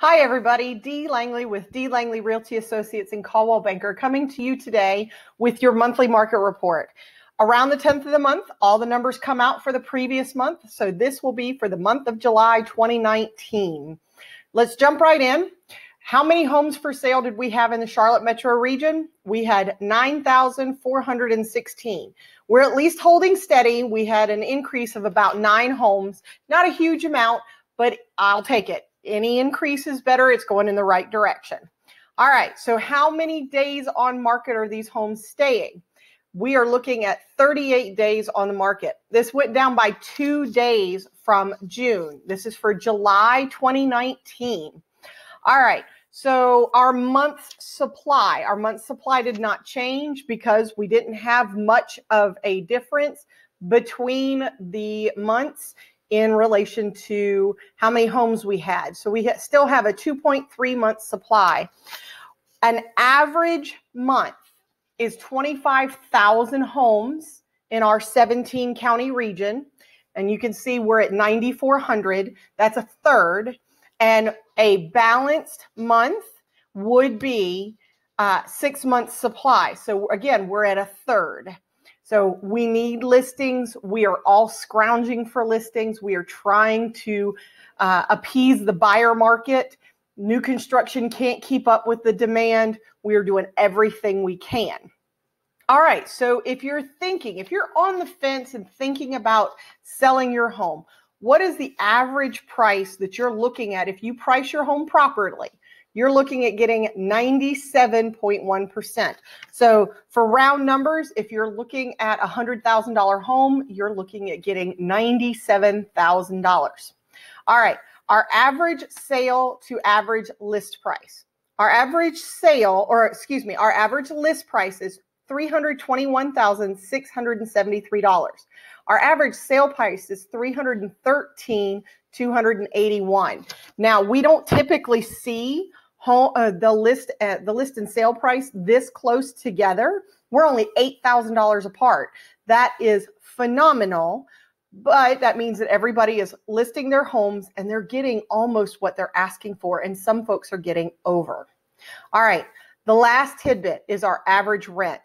Hi, everybody. Dee Langley with Dee Langley Realty Associates and Coldwell Banker coming to you today with your monthly market report. Around the 10th of the month, all the numbers come out for the previous month. So this will be for the month of July 2019. Let's jump right in. How many homes for sale did we have in the Charlotte metro region? We had 9,416. We're at least holding steady. We had an increase of about nine homes, not a huge amount, but I'll take it any increase is better. It's going in the right direction. All right. So how many days on market are these homes staying? We are looking at 38 days on the market. This went down by two days from June. This is for July 2019. All right. So our month supply, our month supply did not change because we didn't have much of a difference between the months in relation to how many homes we had. So we still have a 2.3 month supply. An average month is 25,000 homes in our 17 county region. And you can see we're at 9,400. That's a third. And a balanced month would be uh, six months supply. So again, we're at a third. So we need listings. We are all scrounging for listings. We are trying to uh, appease the buyer market. New construction can't keep up with the demand. We are doing everything we can. All right. So if you're thinking, if you're on the fence and thinking about selling your home, what is the average price that you're looking at if you price your home properly? You're looking at getting 97.1%. So for round numbers, if you're looking at a $100,000 home, you're looking at getting $97,000. All right, our average sale to average list price. Our average sale, or excuse me, our average list price is $321,673. Our average sale price is 313 281. Now, we don't typically see home, uh, the list uh, the list and sale price this close together. We're only $8,000 apart. That is phenomenal. But that means that everybody is listing their homes and they're getting almost what they're asking for. And some folks are getting over. All right. The last tidbit is our average rent.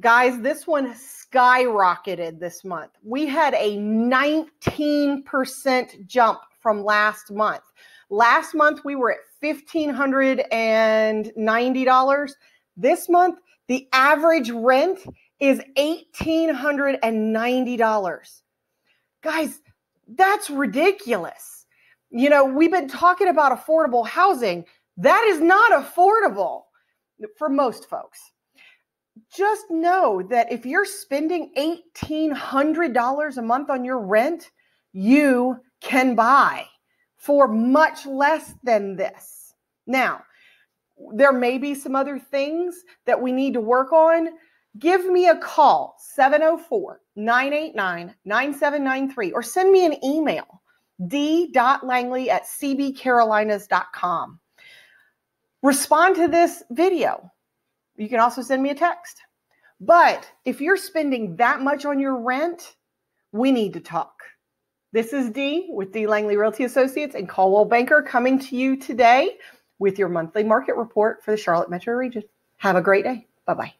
Guys, this one skyrocketed this month. We had a 19% jump from last month. Last month, we were at $1,590. This month, the average rent is $1,890. Guys, that's ridiculous. You know, we've been talking about affordable housing. That is not affordable for most folks just know that if you're spending $1,800 a month on your rent, you can buy for much less than this. Now, there may be some other things that we need to work on. Give me a call, 704 989 9793, or send me an email, d.langley at cbcarolinas.com. Respond to this video you can also send me a text. But if you're spending that much on your rent, we need to talk. This is Dee with Dee Langley Realty Associates and Coldwell Banker coming to you today with your monthly market report for the Charlotte metro region. Have a great day. Bye bye.